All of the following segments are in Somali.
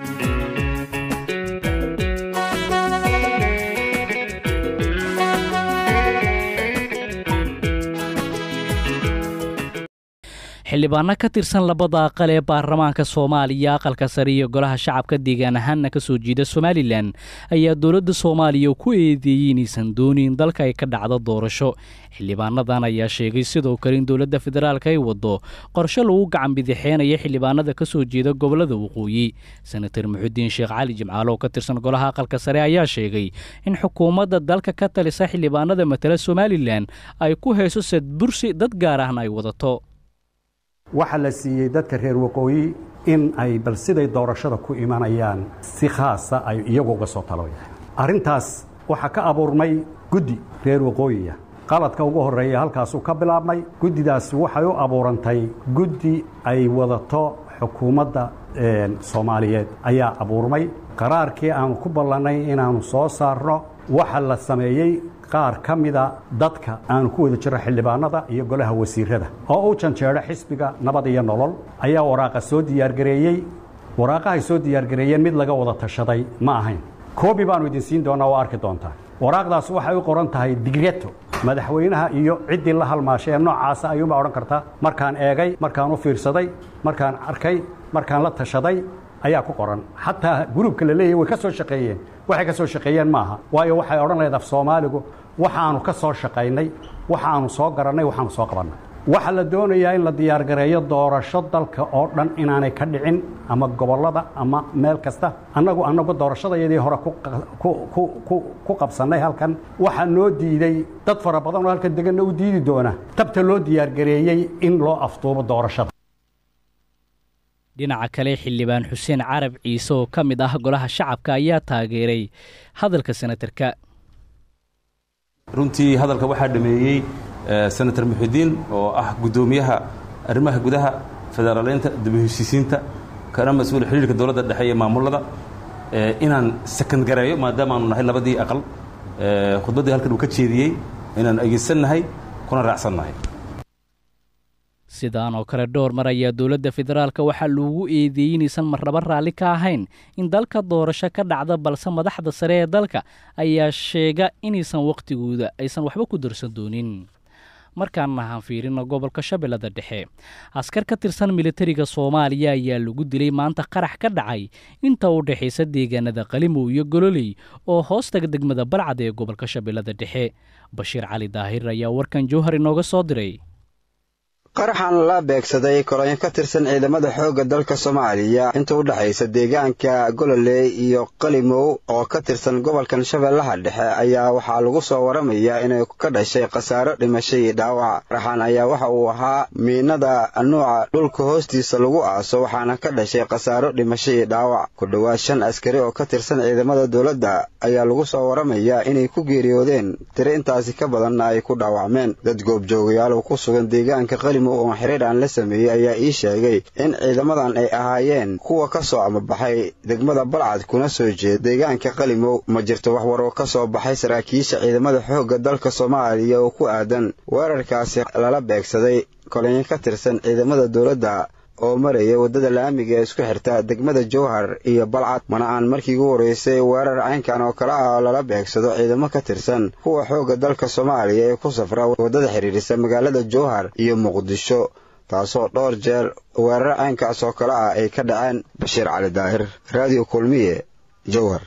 Mm-hmm. Xildhibaano ka tirsan labada aqal ee baarlamaanka soomaaliya aqalka sare iyo golaha shacabka deegaan ahaanna ka soo jeeda somalilan ayaa dowladda soomaaliya ku eedeeyey inaysan doonin dalka ay ka dhacdo doorasho. Xildhibaanadan ayaa sheegay sidoo kale in dowladda federaalk ay waddo qorshe lagu gacan bidixeenaya xildhibaanada ka soo jeeda gobollada waqooyi senatar muxudiin sheekh cali jimcaalo ka tirsan golaha aqalka sare ayaa sheegay in xukuumadda dalka ka talisa xildhibaanada matala somalilan ay ku hayso sadbursi dad gaar ahna ay wadato waxaa la siiyey dadka reer waqooyi in ay bal siday doorashada ku imanayaan si khaasa ay iyagu uga soo talooyaan arrintaas waxaa ka abuurmay guddi reer waqooyiya qaladka ugu horreeya halkaasuu ka bilaabmay guddidaas waxay u abuurantay guddi ay wadato xukuumadda soomaaliyeed. Ayaa abuurmay qaraarkii aanu ku ballannay inaanu soo saarno waxa la sameeyey qaar ka mida dadka aanu ku wada jiro xildhibaanada iyo golaha wasiirada. Oo u janjeedho xisbiga nabad iyo nolol ayaa waraaqa soo diyaargareeyey. Waraaqahay soo diyaargareeyeen mid laga wada tashaday ma ahayn. Koobi baanu idin siin doonaa oo arki doontaa. Waraaqdaas waxay u qoran tahay digreto madaxweynaha iyo ciddii la halmaashay ee noocaasa ayuunbaa odhan kartaa markaan eegay markaan u fiirsaday markaan arkay markaan la tashaday ayaa ku qoran. Xataa gruubka la leeyahy way ka soo shaqeeyeen waxay ka soo shaqeeyeen maaha. Waayo waxay odhan lahayd af soomaaligu waxaanu ka soo shaqaynay waxaanu soo garannay waxaanu soo qabannay. Waxaa la doonayaa in la diyaargareeyo doorasho dalka oo dhan inaanay ka dhicin ama gobollada ama meel kasta. Annagu annagu doorashadayadii hore ku qabsannay halkan. Waxaa noo diiday dad fara badan oo halkan deganna u diidi doona. Tabta loo diyaargareeyey in loo afduubo doorashada dhinaca kale xildhibaan xuseen carab ciise oo ka mid ah golaha shacabka ayaa taageeray hadalka senatarka runtii hadalka waxaa dhameeyey senator muxidiin oo ah guddoomiyaha arrimaha gudaha federaaleynta dibaheshiisiinta kana mas'uul xidhiirka dowladda dhexe iyo maamulada inaan sakand gareeyo maadaama aanu nahay labadii aqal. Khudbaddii halkan uu ka jeediyey inaan egeysannahay kuna raacsannahay sidaan oo kale dhowr mar ayaa dowladda federaalka waxaa loogu eedeeyey inaysan marnaba raalli ka ahayn. In dalka doorasho ka dhacda balse madaxda sare ee dalka ayaa sheega inaysan wakhtigooda aysan waxba ku darsan doonin. Markaana aan fiirino gobolka shabeellada dhexe askar ka tirsan militariga soomaaliya ayaa lagu dilay maanta qarax ka dhacay. Inta u dhexaysa deegaanada qalimow iyo gololey oo hoostaga degmada balcad ee gobolka shabeellada dhexe. Bashiir cali daahir ayaa warkan jowhar inooga soo diray qaraxan la beegsaday kolonyo ka tirsan ciidamada xoogga dalka soomaaliya. Inta u dhexaysa deegaanka gololey iyo qalimow oo ka tirsan gobolkan shabeellaha dhexe ayaa waxaa lagu soo waramayaa inay ka dhashay khasaaro dhimasho iyo dhaawac. Qaraxan ayaa waxa uu ahaa miinada nuuca dhulka hoostiisa lagu aaso waxaana ka dhashay khasaaro dhimasho iyo dhaawac. Ku dhowaad shan askari oo ka tirsan ciidamada dowladda ayaa lagu soo waramayaa inay ku geeriyoodeen. Tiro intaasi ka badanna ay ku dhaawacmeen. Dad goobjoogayaal oo ku sugan deegaanka oo xiriir aan la sameeyey ayaa ii sheegay in ciidamadan ay ahaayeen kuwa ka soo amabaxay degmada balcad kuna soo jeeda deegaanka qalimow. Ma jirto wax war oo ka soo baxay saraakiisha ciidamada xoogga dalka soomaaliya oo ku aadan weerarkaasi lala beegsaday kolonyo ka tirsan ciidamada dowladda oo maraya waddada laamiga ee isku xirta degmada jowhar iyo balcad. Mana aan markii ugu weerar caynkan oo kale ah oo lala beegsado ciidamo ka tirsan kuwa xoogga dalka soomaaliya ee ku safra waddada xidhiirisa magaalada jowhar iyo muqdisho taasoo dhowr jeer weerar caynkaas oo kale ah ay ka dhaceen bashiir cali daahir raadiyo kulmiye jowhar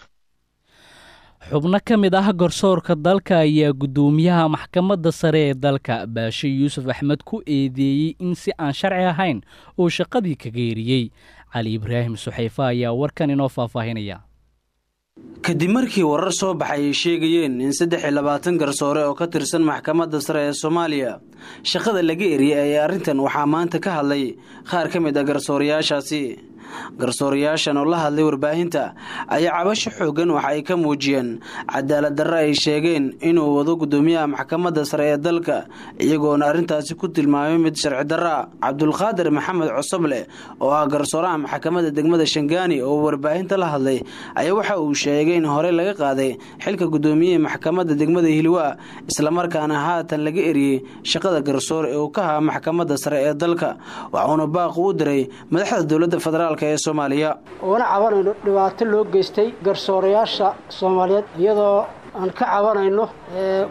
xubno ka mid ah garsoorka dalka ayaa guddoomiyaha maxkamadda sare ee dalka. Baashe yuusuf axmed ku eedeeyey in si aan sharci ahayn uu shaqadii kaga eriyey cali ibraahim suxayfe ayaa warkan inoo faahfaahinaya. Kadib markii warar soo baxay ay sheegayeen in saddex iyo labaatan garsoore oo ka tirsan maxkamadda sare ee soomaaliya shaqada laga eriyey ee arrintan waxaa maanta ka hadlay. Qaar ka mid ah garsoorayaashaasi garsoorayaashan oo la hadlay warbaahinta ayaa cabasho xooggan waxa ay ka muujiyeen cadaalad darre ay sheegeen inuu wado guddoomiyaha maxkamadda sare ee dalka iyagoona arrintaasi ku tilmaamay mid sharci darra cabdulqaadir maxamed cosoble oo ah garsooraha maxkamadda degmada shangaani oo warbaahinta la hadlay ayaa waxa uu sheegay in horey laga qaaday xilka guddoomiyaha maxkamadda degmada hilwaa islamarkaana haatan laga eriyey shaqada garsoor ee uu ka haa maxkamadda sare ee dalka. Waxuuna baaqu u diray madaxda dowladda federaalk ee soomaaliya? Oona cabanayno dhibaato loo geystay garsoorayaasha soomaaliyeed iyadoo aan ka cabanayno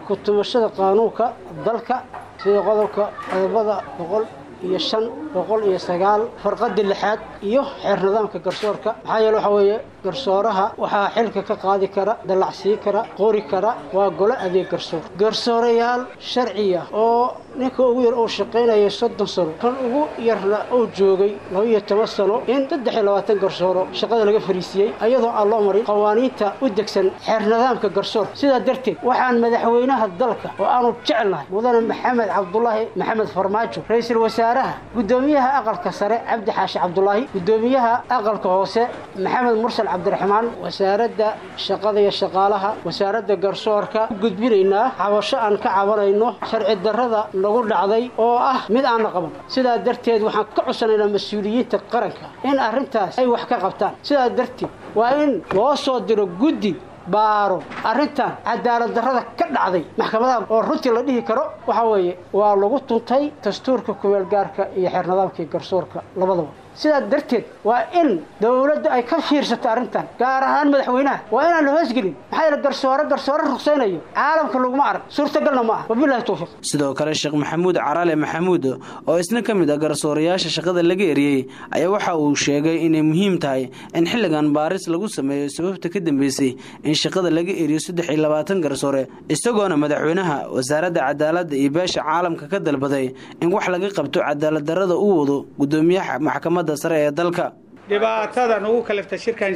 ku-tumashada qaanuunka dalka sida qodobka qodobada boqol iyo shan boqol iyo sagaal farqadii lixaad iyo xeer nidaamka garsoorka. Maxaa yeele waxaa weeye garsooraha waxaa xilka ka qaadi kara dallacsiin kara qori kara waa golo adeeg garsoor. Garsoorayaal sharciya oo ninka ugu yar uu shaqaynayay soddon sano kan ugu yarna uu joogay laba iyo toban sano in saddex iyo labaatan garsooro shaqada laga fariisiiyey ayadoo aan loo marin qawaaniinta u degsan xeer nidaamka garsoor. Sidaa darteed waxaan madaxweynaha dalka oo aanu jecelnahay mudane maxamed cabdulaahi maxamed farmaajo ra'iisul wasaaraha guddoomiyaha aqalka sare cabdi xaashi cabdulaahi guddoomiyaha aqalka hoose maxamed mursal cabdiraxmaan wasaaradda shaqada iyo shaqaalaha wasaaradda garsoorka. U gudbinaynaa cabasho aan ka cabanayno sharci darrada nagu dhacday oo ah mid aanna qaban. Sidaa darteed waxaan ka codsanaynaa mas'uuliyiinta qaranka in arrintaas ay wax ka qabtaan. Sidaa darteed waa in loo soo diro guddi baaro. Arrintan cadaalad darrada ka dhacday maxkamadaha oo runtii la dhihi karo waxaa weeye waa lagu tuntay dastuurka kumeelgaarka iyo xeer nidaamkii garsoorka labadaba. Sidaa darteed waa in dowladda ay ka fiirsato arrintan gaar ahaan madaxweynaha. Waa inaan la hoosgelin maxaa yeele garsoore garsoore ruqsaynayo. Caalamka laguma arag. Suurtagalna ma ah wabilahi towfiiq sidoo kale sheekh maxamuud caraale maxamuud oo isna ka mid ah garsoorayaasha shaqada laga eriyey ayaa waxa uu sheegay inay muhiim tahay in xilligan baaris lagu sameeyo sababta ka dambeysay in shaqada laga eriyo saddex iyo labaatan garsoore isagoona madaxweynaha wasaaradda cadaaladda iyo beesha caalamka ka dalbaday in wax laga qabto cadaalad darrada uu wado guddoomiyaha maxkamadda sare ee dalka. Dhibaatada nagu kalifta shirkan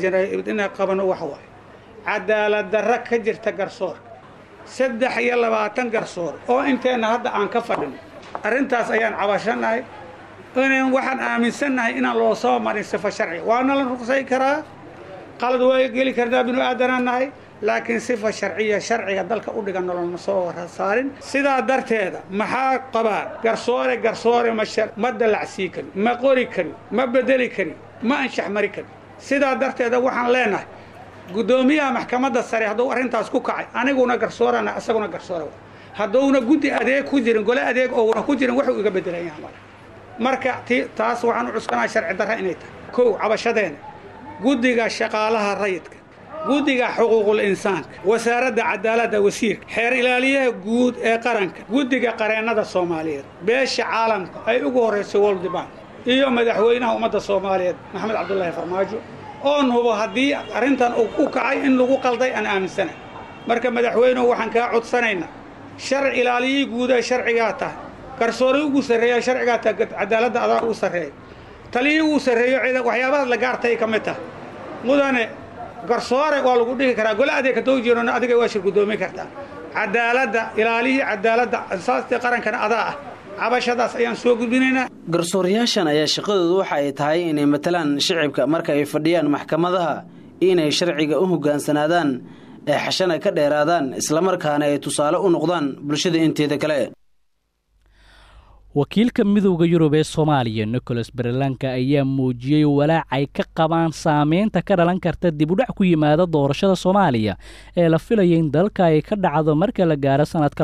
inaan qabano waxa waaye cadaalad darro ka jirta garsoorka saddex iyo labaatan garsoor oo inteenna hadda aan ka fadhino arrintaas ayaan cabashanahay inan waxaan aaminsannahay inaan loo soo marin sifo sharciga waana la ruqsay karaa qalad waa geli karnaa binu aadanaan nahay laakiin sifa sharciya sharciga dalka u dhigan nololma soo wara saarin sidaa darteeda maxaa qabaan garsoore garsoore ma dalacsii karin ma qori karin ma bedeli karin ma anshax mari karin. Sidaa darteeda waxaan leenahay guddoomiyaha maxkamadda sare hadduu arrintaas ku kacay aniguna garsoorana isaguna garsoore hadduuna guddi adeeg ku jirin gole adeeg ouna ku jirin waxuu iga bedelan yaha male marka taas waxaan u cuskanaha sharci darra inay tahay. Kow cabashadeena guddiga shaqaalaha rayidka guddiga xuquuqul insaanka wasaaradda cadaaladda wasiirka xeer ilaaliyaha guud ee qaranka guddiga qareennada soomaaliyeed beesha caalamka ay ugu horrayso world bank iyo madaxweynaha ummadda soomaaliyeed maxamed cabdulaahi farmaajo oon hubo haddii arrintan ku kacay in lagu qalday aan aaminsanahay. Marka madaxweynuhu waxaan kaa codsanaynaa sharci ilaaliyihii guud ee sharcigaa tahay garsoore ugu sarreeya sharcigaa tahay cadaaladda adaa ugu sarreeya taliyii ugu sarreeyo cida waxyaabahaas la gaartay ka mid tahay. Mudane garsoore waa lagu dhihi karaa gole adeeg hadou jirona adiga waa shir guddoomin kartaa cadaaladda ilaalihii cadaaladda ansaastii qarankana adaa ah. Cabashadaas ayaan soo gudbinaynaa. Garsoorayaashan ayaa shaqadoodu waxa ay tahay inay matalaan shicibka marka ay fadhiyaan maxkamadaha inay sharciga u hoggaansanaadaan ee xashana ka dheeraadaan islamarkaana ay tusaale u noqdaan bulshada inteeda kale wakiilka midowda yurub ee soomaaliya nicholas berlanka ayaa muujiyey walaac ay ka qabaan saameynta ka dhalan karta dibudhac ku yimaada doorashada soomaaliya ee la filaya in dalka ay ka dhacdo marka la gaaro sannadka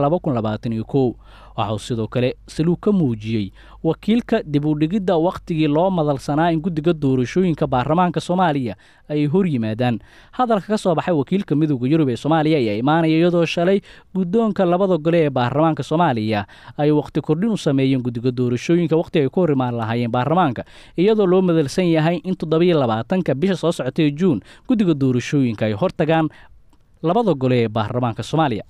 waxauu sidoo kale saluug ka muujiyey wakiilka dibudhigidda wakhtigii loo madalsanaa in guddiga doorashooyinka baarlamaanka soomaaliya ay hor yimaadaan. Hadalka ka soo baxay wakiilka midowda yurub ee soomaaliya ayaa imaanaya iyadoo shalay guddoonka labada gole ee baarlamaanka soomaaliya ay wakhti kordhin u sameeyeen guddiga doorashooyinka wakhti ay ku hor lahaayeen baarlamaanka iyadoo loo madalsan yahay in toddobiyo labaatanka bisha soo socotay juun guddiga doorashooyinka ay hortagaan labada gole ee baarlamaanka soomaaliya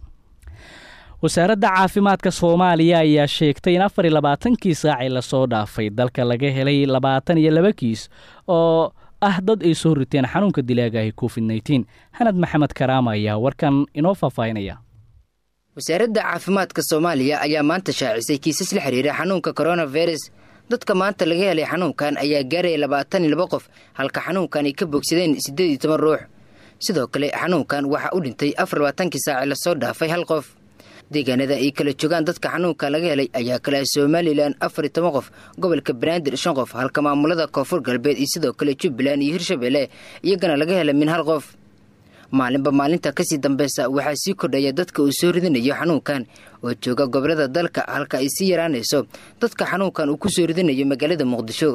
wasaaradda caafimaadka soomaaliya ayaa sheegtay in afar iyo labaatankii saacii la soo dhaafay. Dalka laga helay labaatan iyo laba kiis oo ah dad ay soo riteen xanuunka dilaagahi covid nneteen xanad maxamed karaama ayaa warkan inoo faahfaahinaya. Wasaaradda caafimaadka soomaaliya ayaa maanta shaacisay kiisas la xiriira xanuunka koronavirus dadka maanta laga helay xanuunkan ayaa gaaraya labaatan iyo laba qof halka xanuunkan ay ka bogsadeen siddeed iyo toban ruux. Sidoo kale xanuunkan waxaa u dhintay afar labaatankii saaci la soo dhaafay hal qof deegaanada ay kala joogaan. Dadka xanuunka laga helay ayaa kale somalilan afar toban qof gobolka banaadir shan qof halka maamulada koonfur galbeed iyo sidoo kale jubbaland iyo hirshabelle iyagana laga helay min hal qof. Maalinba maalinta ka sii dambeysa waxaa sii kordhaya dadka uu soo ridinayo xanuunkan oo jooga gobollada dalka halka ay sii yaraanayso dadka xanuunkan uu ku soo ridinayo magaalada muqdisho.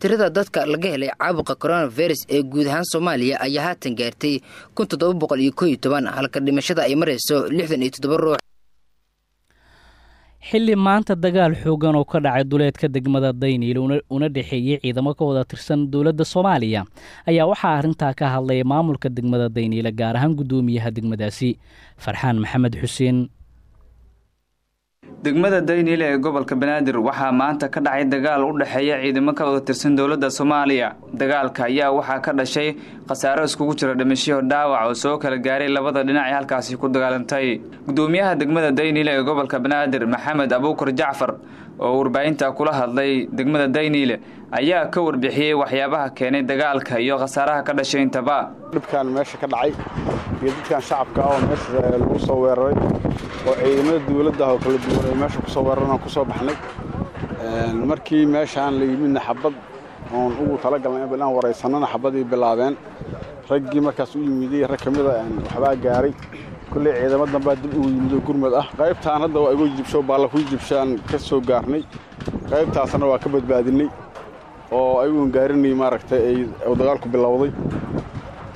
Tirada dadka laga helay caabuqa coronavirus ee guud ahaan soomaaliya ayaa haatan gaartay kun toddoba boqol iyo koo iyo toban halka dhimashada ay marayso lixdan iyo toddoba ruux xilli maanta dagaal xoogan oo ka dhacay duleedka degmada dayniil una dhexeeyey ciidamo ka wada tirsan dowladda soomaaliya ayaa waxaa arrintaa ka hadlaya maamulka degmada dayniile gaar ahaan guddoomiyaha degmadaasi. Farxaan maxamed xuseen degmada dayniil ee gobolka banaadir waxaa maanta ka dhacay dagaal u dhexeeya ciidamo ka wada tirsan dowladda soomaaliya. Dagaalka ayaa waxaa ka dhashay khasaaro iskugu jira dhimashiyo dhaawac oo soo kala gaaray labada dhinac ee halkaasi ku dagaalantay. Gudoomiyaha degmada dayniil ee gobolka banaadir maxamed abuukar jacfar oo warbaahinta kula hadlay degmada dayniile ayaa ka warbixiyey waxyaabaha keenay dagaalka iyo khasaaraha ka dhashay intaba. Dhibkan meesha ka dhacay iyo dadkan shacabka ah oo meesha lagu soo weeraray oo ciidamada dawladda oo kala duwan ay meesha ku soo weeraran aan ku soo baxnay. Markii meeshaan la yimidna xabad oon ugu talagalnay inaan waraysanana xabadii bilaabeen. Raggii markaas u yimiday rag ka mida waxbaa gaaray. Kulley ciidamo dambaa dib ugu yimid oo gurmad ah. Qaybtaan hadda waa igu jibsho baalla ku jibshaan ka soo gaarnay. Qaybtaasna waa ka badbaadinay oo ayagoon gaarinay maaragtay ay dagaalku bilowday.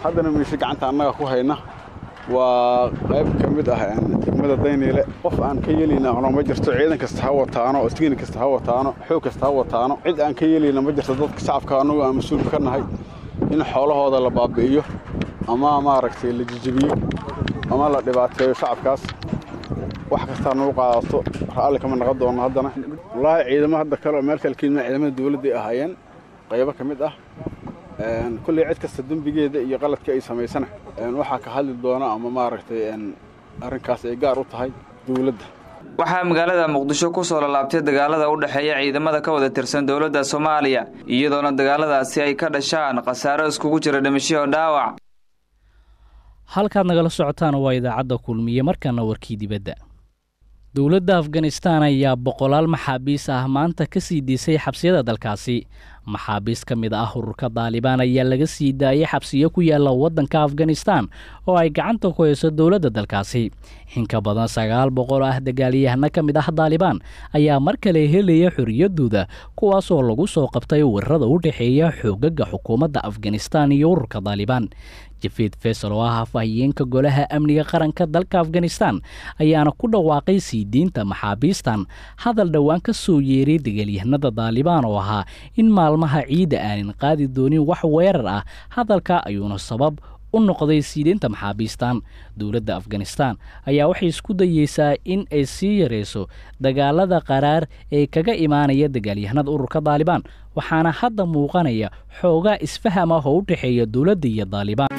Haddana miishe gacanta annaga ku hayna waa qayb ka mid ah degmada dayniile qof aan ka yelayna no ma jirto ciidan kasta ha wataano asgini kasta ha wataano xoog kasta ha wataano cid aan ka yelayna ma jirto dadka shacabka annagu aan mas'uulka ka nahay in xoolahooda la baabi'iyo ama maaragtay la jijibiyo ama la dhibaateeyo shacabkaas wax kastaa nagu qaadato raalli kama naqon doono haddana. Wallaahi ciidamo hadda kale oo meel kale ka yimid ciidamada dawladda ay ahaayeen. Qaybo ka mid ah kulley cid kasta dembigeeda iyo qaladka ay samaysana waxaa ka hadli doona ama maaragtay arrinkaas ay gaar u tahay dawladda waxaa magaalada muqdisho ku soo lalaabtay dagaalada u dhexeeya ciidamada ka wada tirsan dowladda soomaaliya iyadoona dagaaladaasi ay ka dhashaan khasaaro iskugu jira dhimashiyo dhaawac. Halkaad nagala socotaan waa idaacadda kulmiye markaana warkii dibadda dowladda afganistaan ayaa boqolaal maxaabiis ah maanta ka sii diisay xabsiyada dalkaasi. Maxaabiis ka mid ah ururka daalibaan ayaa laga sii daayay xabsiyo ku yaalla waddanka afganistaan oo ay gacanta ku hayso dowladda dalkaasi. In ka badan sagaal boqol ah dagaalyahano ka mid ah daalibaan ayaa mar kale helaya xorriyaddooda kuwaasoo lagu soo qabtay weerarada u dhexeeya xoogaga xukuumadda afganistaan iyo ururka daalibaan jafeed faysal oo ah afhayeenka golaha amniga qaranka dalka afganistaan ayaana ku dhawaaqay sii diinta maxaabiistan. Hadal dhowaan ka soo yeeray dagaalyahanada daalibaan oo ahaa in maalmaha ciidda aanan qaadi doonin wax weerar ah. Hadalka ayuuna sabab u noqday siideynta maxaabiistan. Dowladda afganistaan ayaa waxay isku dayeysaa in ay sii yarayso dagaalada qaraar ee kaga imaanaya dagaalyahanada ururka daalibaan waxaana hadda muuqanaya xoogaa isfaham ah oo u dhexeeya dowladda iyo daalibaan